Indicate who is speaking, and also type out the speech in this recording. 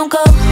Speaker 1: Don't go,